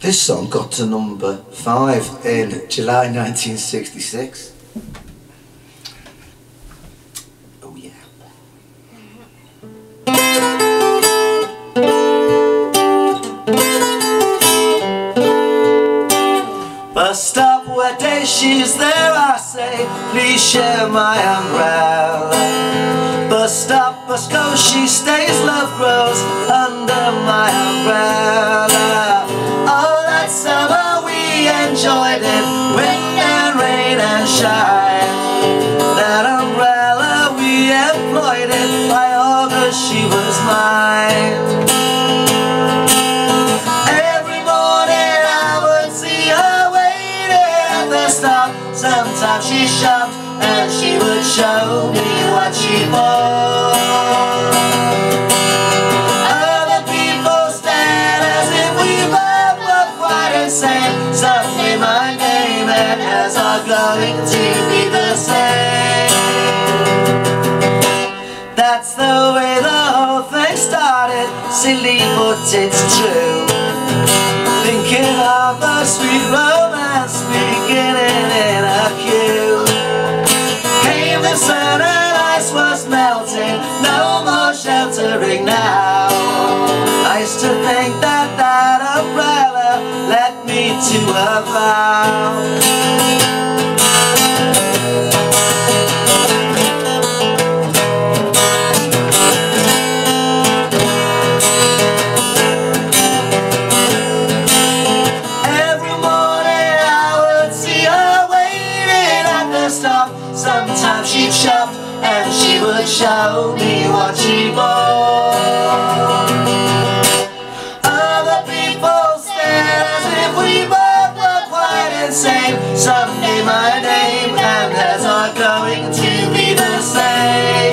This song got to number five in July 1966. Oh yeah. Bus stop where day she's there I say Please share my umbrella Bus stop, bus go, she stays, love grows Under my she Every morning I would see her waiting. At the stop Sometimes she shopped and she would show me what she bought Other people stand as if we both were quite insane say my name and as are going to be the same. That's the way the Silly but it's true. Thinking of the sweet romance beginning in a queue. Came the sun and ice was melting. No more sheltering now. I used to think that that umbrella led me to a vow Sometimes she'd shop and she would show me what she bought Other people stared as if we both were quite insane. Some knew my name and theirs are going to be the same.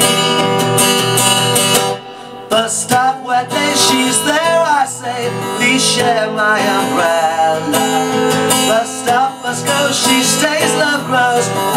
Bus stop where day she's there I say. Please share my umbrella. Bus stop bus go she stays love grows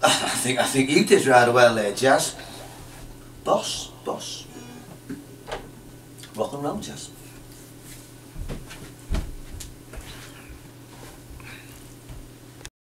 I think I think you did rather well there, Jazz. Boss, boss. Rock and roll, Jazz.